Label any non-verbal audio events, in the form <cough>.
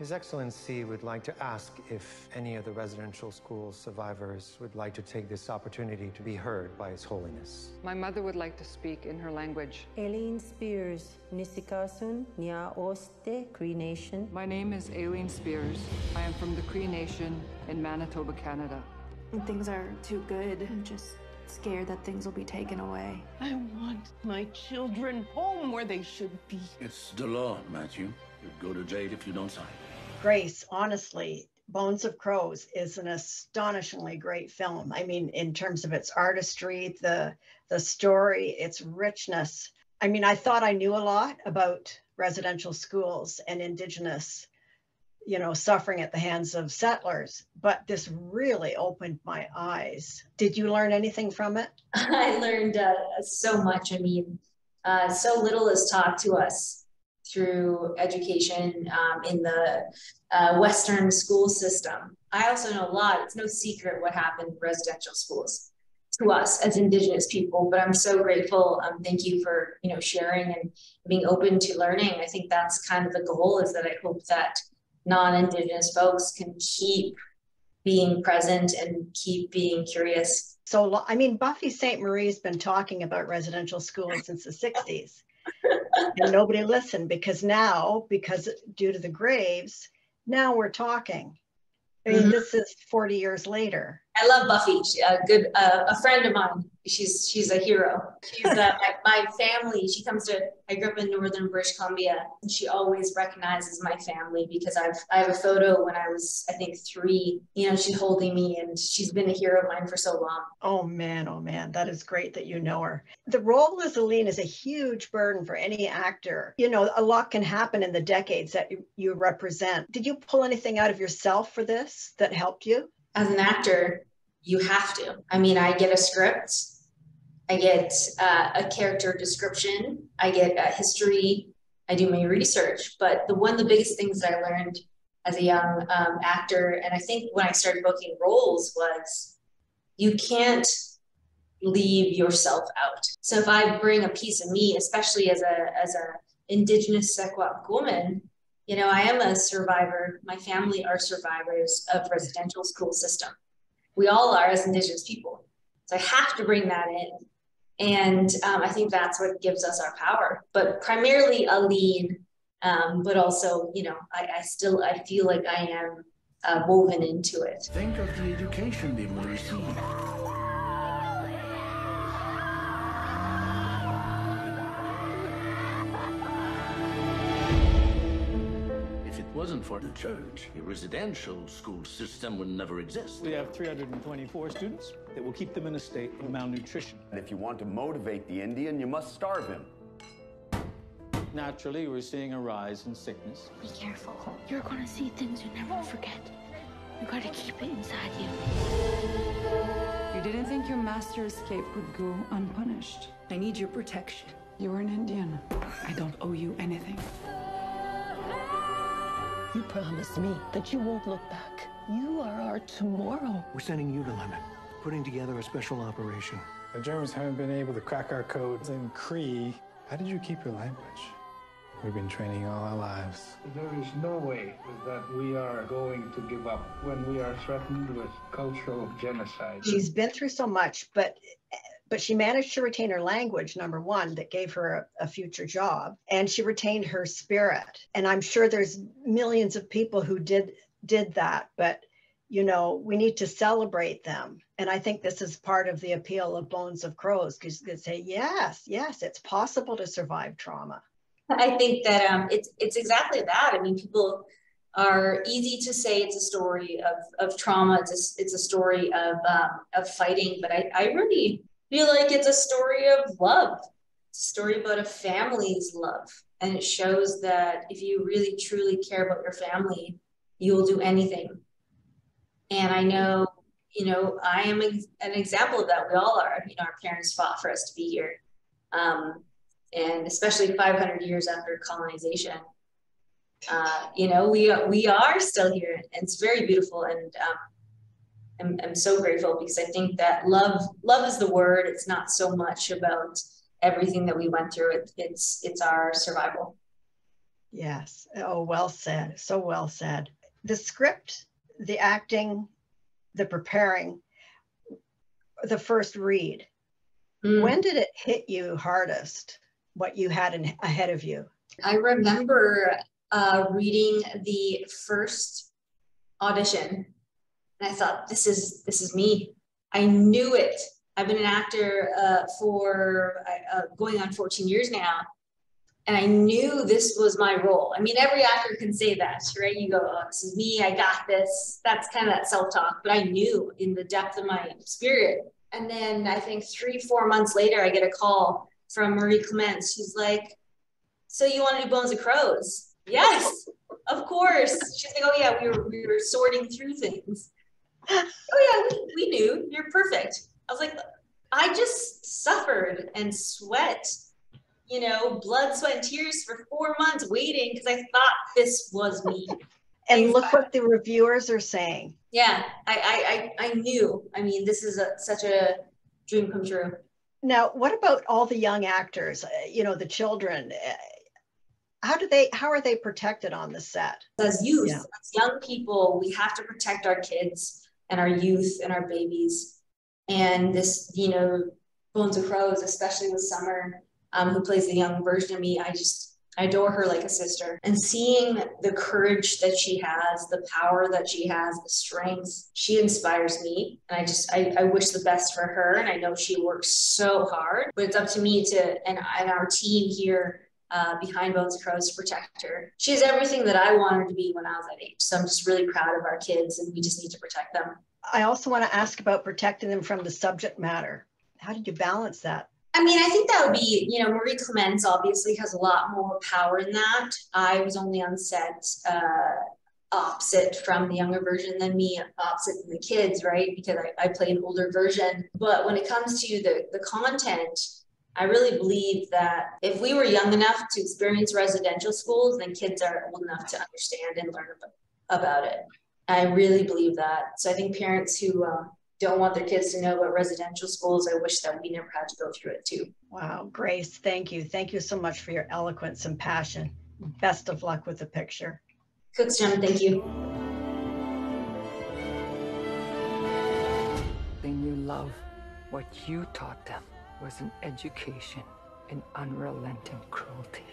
His Excellency would like to ask if any of the residential school survivors would like to take this opportunity to be heard by His Holiness. My mother would like to speak in her language. Aline Spears, Nisikasun, Nya Oste, Cree Nation. My name is Aline Spears. I am from the Cree Nation in Manitoba, Canada. When things are too good, I'm just scared that things will be taken away. I want my children home where they should be. It's the law, Matthew. You'd go to jail if you don't sign. Grace, honestly, Bones of Crows is an astonishingly great film. I mean, in terms of its artistry, the the story, its richness. I mean, I thought I knew a lot about residential schools and indigenous, you know, suffering at the hands of settlers, but this really opened my eyes. Did you learn anything from it? <laughs> I learned uh, so much. I mean, uh, so little is taught to us through education um, in the uh, Western school system. I also know a lot. It's no secret what happened in residential schools to us as Indigenous people. But I'm so grateful. Um, thank you for you know sharing and being open to learning. I think that's kind of the goal. Is that I hope that non-Indigenous folks can keep being present and keep being curious. So, I mean, Buffy Sainte-Marie's been talking about residential schools since the 60s and nobody listened because now, because due to the graves, now we're talking. I mean, mm-hmm. this is 40 years later. I love Buffy. She, a good, uh, a friend of mine. She's she's a hero. She's uh, my, my, family. She comes to. I grew up in northern British Columbia, and she always recognizes my family because I've I have a photo when I was I think three. You know, she's holding me, and she's been a hero of mine for so long. Oh man, oh man, that is great that you know her. The role as Aline is a huge burden for any actor. You know, a lot can happen in the decades that you represent. Did you pull anything out of yourself for this that helped you? As an actor, you have to. I mean, I get a script, I get uh, a character description, I get a history, I do my research. But the one of the biggest things that I learned as a young um, actor, and I think when I started booking roles, was you can't leave yourself out. So if I bring a piece of me, especially as a as a indigenous Secwepemc woman, you know, I am a survivor. My family are survivors of residential school system. We all are as Indigenous people. So I have to bring that in. And um, I think that's what gives us our power. But primarily Aline, um, but also, you know, I, I, still I feel like I am uh, woven into it. Think of the education they will receive. Wasn't for the church, a residential school system would never exist. We have 324 students that will keep them in a state of malnutrition. And if you want to motivate the Indian, you must starve him. Naturally, we're seeing a rise in sickness. Be careful. You're going to see things you never forget. You got to keep it inside you. You didn't think your master escape would go unpunished. I need your protection. You're an Indian. I don't owe you anything. You promised me that you won't look back. You are our tomorrow. We're sending you to London, putting together a special operation. The Germans haven't been able to crack our codes in Cree. How did you keep your language? We've been training all our lives. There is no way that we are going to give up when we are threatened with cultural genocide. She's been through so much, but but she managed to retain her language number one that gave her a, a, future job and she retained her spirit. And i'm sure there's millions of people who did did that but you know we need to celebrate them. And i think this is part of the appeal of bones of crows because they say yes yes it's possible to survive trauma. I think that um, it's it's exactly that. I mean people are easy to say it's a story of, of trauma it's a, it's a story of um, of fighting but I, I really feel like it's a story of love. It's a story about a family's love. And it shows that if you really truly care about your family, you will do anything. And I know, you know, I am an example of that. We all are. You know, our parents fought for us to be here. Um, and especially 500 years after colonization, uh, you know, we, we are still here. And it's very beautiful. And um, am, am so grateful because I think that love love is the word. It's not so much about everything that we went through. It, it's it's our survival. Yes. Oh, well said. So well said. The script, the acting, the preparing, the first read. Mm. When did it hit you hardest? What you had in, ahead of you? I remember uh, reading the first audition, and I thought, "This is this is me." I knew it. I've been an actor uh, for uh, going on 14 years now, and I knew this was my role. I mean, every actor can say that, right? You go, oh, this is me, I got this. That's kind of that self talk. But I knew in the depth of my spirit. And then I think three, four months later, I get a call from Marie Clements. She's like, So you want to do Bones of Crows? Yes, of course. She's like, Oh, yeah, we were, we were sorting through things. Oh, yeah, we, we knew. You're perfect. I was like, I just suffered and sweat you know, blood, sweat, and tears for four months waiting because I thought this was me. <laughs> and look what the reviewers are saying. Yeah, I I I, I knew. I mean, this is a, such a dream come true. Now, what about all the young actors? Uh, you know, the children. Uh, how do they? How are they protected on the set? As youth, yeah. as young people, we have to protect our kids and our youth and our babies. And this, you know, Bones of Crows, especially with Summer, um, who plays the young version of me, I just I adore her like a sister. And seeing the courage that she has, the power that she has, the strength, she inspires me. And I just I, I wish the best for her. And I know she works so hard, but it's up to me to and, and our team here uh, behind Bones Crows to protect her. She's everything that I wanted to be when I was that age. So I'm just really proud of our kids and we just need to protect them. I also want to ask about protecting them from the subject matter. How did you balance that? I mean, I think that would be, you know, Marie Clements obviously has a lot more power in that. I was only on set uh, opposite from the younger version than me, opposite from the kids, right? Because I, I play an older version. But when it comes to the, the content, I really believe that if we were young enough to experience residential schools, then kids are old enough to understand and learn about it. I really believe that. So I think parents who uh, don't want their kids to know about residential schools. I wish that we never had to go through it too. Wow, Grace, thank you. Thank you so much for your eloquence and passion. Best of luck with the picture. Cooks Cookstone, thank you. They knew love. What you taught them was an education in unrelenting cruelty.